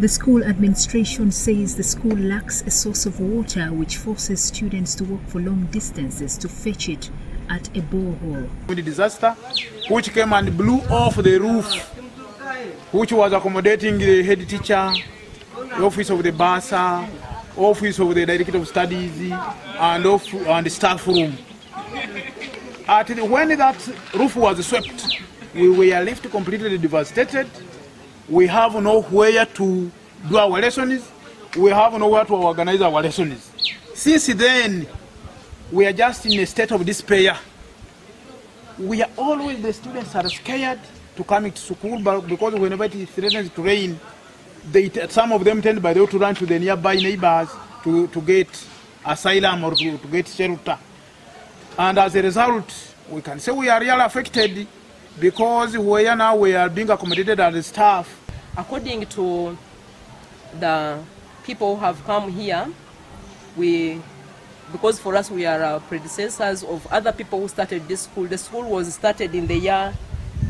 The school administration says the school lacks a source of water which forces students to walk for long distances to fetch it at a borehole. the disaster which came and blew off the roof which was accommodating the head teacher the office of the bursar office of the director of studies and, and the staff room At the, when that roof was swept we were left completely devastated we have nowhere to do our lessons. We have nowhere to organize our lessons. Since then we are just in a state of despair. We are always the students are scared to come to school because whenever it threatens to rain they some of them tend by the way to run to the nearby neighbors to, to get asylum or to, to get shelter. And as a result we can say we are really affected because where now we are being accommodated as staff according to the people who have come here, we, because for us we are uh, predecessors of other people who started this school. The school was started in the year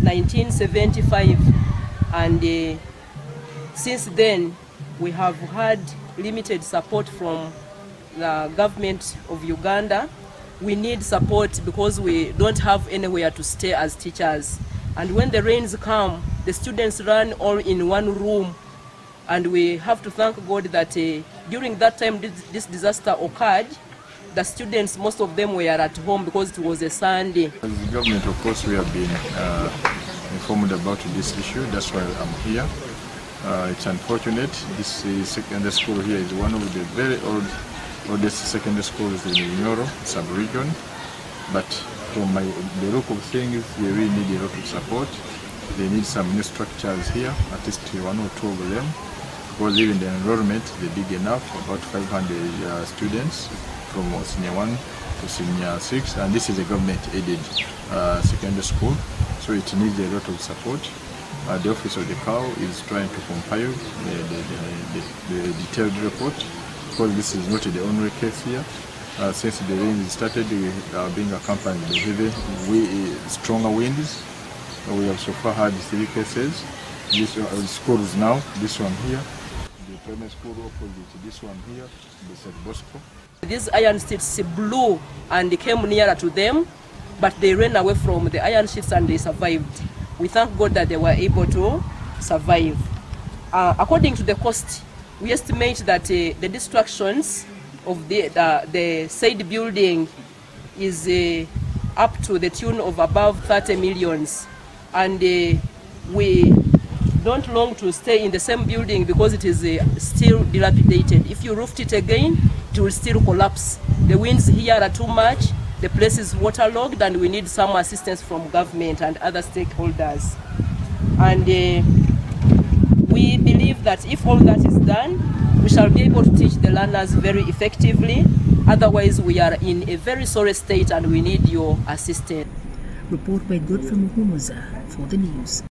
1975 and uh, since then we have had limited support from the government of Uganda. We need support because we don't have anywhere to stay as teachers. And when the rains come, the students run all in one room. And we have to thank God that uh, during that time this, disaster occurred, the students, most of them were at home because it was a Sunday. As the government, of course, we have been uh, informed about this issue. That's why I'm here. Uh, it's unfortunate. This uh, secondary school here is one of the very old, oldest secondary schools in the Nyoro sub-region. But from my, the look of things, they really need a lot of support. They need some new structures here, at least one or two of them. Because even the enrollment, they're big enough, about 500 uh, students from senior 1 to senior 6. And this is a government-aided uh, secondary school, so it needs a lot of support. Uh, the office of the cow is trying to compile the, the, the, the detailed report because this is not the only case here. Uh, since the rain started, are being accompanied by heavy, we, stronger winds. We have so far had three cases. This uh, schools now, this one here, the primary school opposite, this one here, the St. Bosco. These iron sheets blew and came nearer to them, but they ran away from the iron sheets and they survived. We thank God that they were able to survive. Uh, according to the cost, we estimate that uh, the destructions of the, the, the said building is uh, up to the tune of above 30 millions. And uh, we don't long to stay in the same building because it is uh, still dilapidated. If you roofed it again, it will still collapse. The winds here are too much, the place is waterlogged, and we need some assistance from government and other stakeholders. And uh, we that if all that is done, we shall be able to teach the learners very effectively. Otherwise, we are in a very sorry state and we need your assistance. Report by Godfrey Muhumuza for the news.